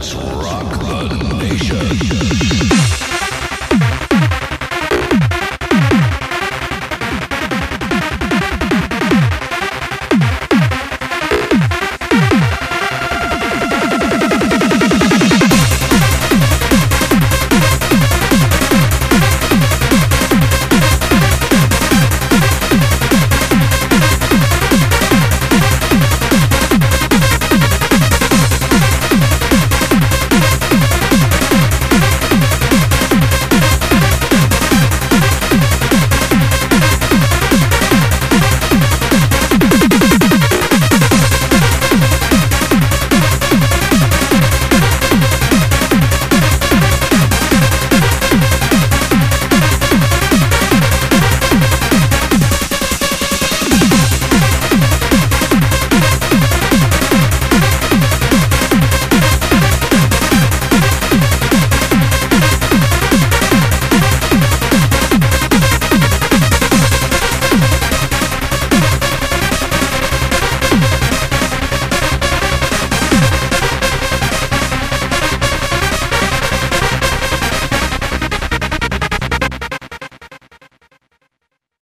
Let's rock.